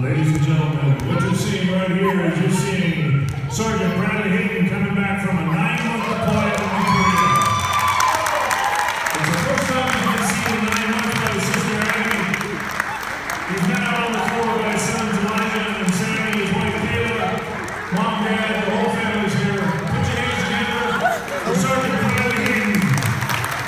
Ladies and gentlemen, what you're seeing right here is you're seeing Sergeant Bradley Hayden